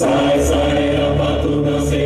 Sai, sai, rapatu, não se